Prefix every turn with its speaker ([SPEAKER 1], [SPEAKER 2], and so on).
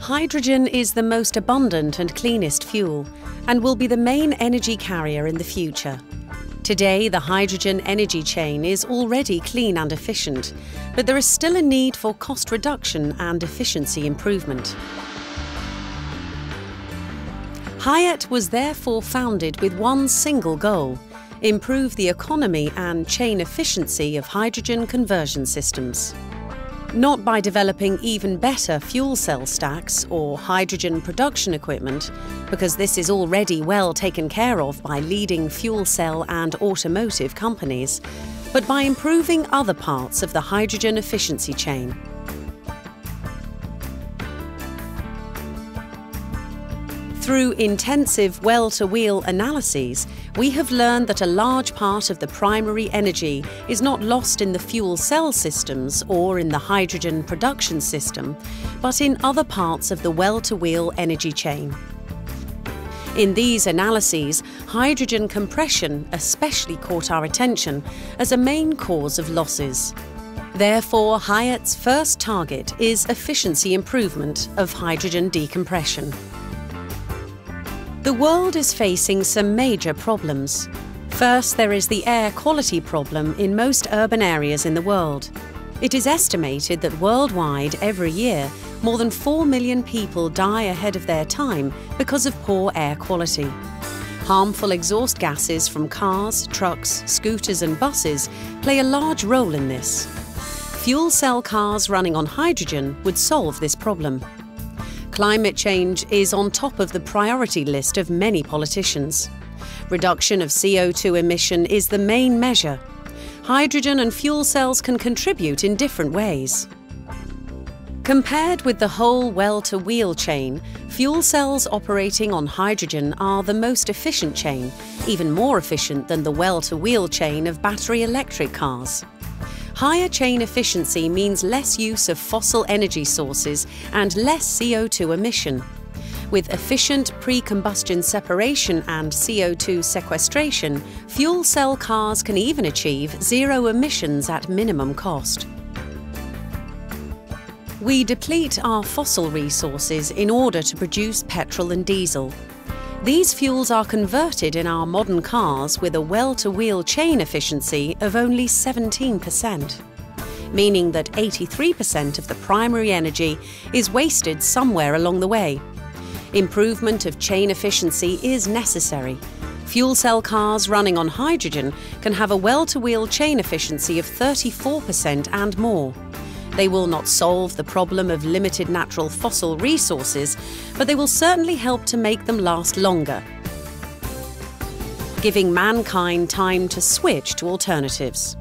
[SPEAKER 1] Hydrogen is the most abundant and cleanest fuel and will be the main energy carrier in the future. Today, the hydrogen energy chain is already clean and efficient, but there is still a need for cost reduction and efficiency improvement. HyET was therefore founded with one single goal improve the economy and chain efficiency of hydrogen conversion systems not by developing even better fuel cell stacks or hydrogen production equipment, because this is already well taken care of by leading fuel cell and automotive companies, but by improving other parts of the hydrogen efficiency chain. Through intensive well-to-wheel analyses, we have learned that a large part of the primary energy is not lost in the fuel cell systems or in the hydrogen production system, but in other parts of the well-to-wheel energy chain. In these analyses, hydrogen compression especially caught our attention as a main cause of losses. Therefore, HyET's first target is efficiency improvement of hydrogen decompression. The world is facing some major problems. First, there is the air quality problem in most urban areas in the world. It is estimated that worldwide, every year, more than 4 million people die ahead of their time because of poor air quality. Harmful exhaust gases from cars, trucks, scooters, and buses play a large role in this. Fuel cell cars running on hydrogen would solve this problem. Climate change is on top of the priority list of many politicians. Reduction of CO2 emission is the main measure. Hydrogen and fuel cells can contribute in different ways. Compared with the whole well-to-wheel chain, fuel cells operating on hydrogen are the most efficient chain, even more efficient than the well-to-wheel chain of battery electric cars. Higher chain efficiency means less use of fossil energy sources and less CO2 emission. With efficient pre-combustion separation and CO2 sequestration, fuel cell cars can even achieve zero emissions at minimum cost. We deplete our fossil resources in order to produce petrol and diesel. These fuels are converted in our modern cars with a well-to-wheel chain efficiency of only 17%, meaning that 83% of the primary energy is wasted somewhere along the way. Improvement of chain efficiency is necessary. Fuel cell cars running on hydrogen can have a well-to-wheel chain efficiency of 34% and more. They will not solve the problem of limited natural fossil resources, but they will certainly help to make them last longer, giving mankind time to switch to alternatives.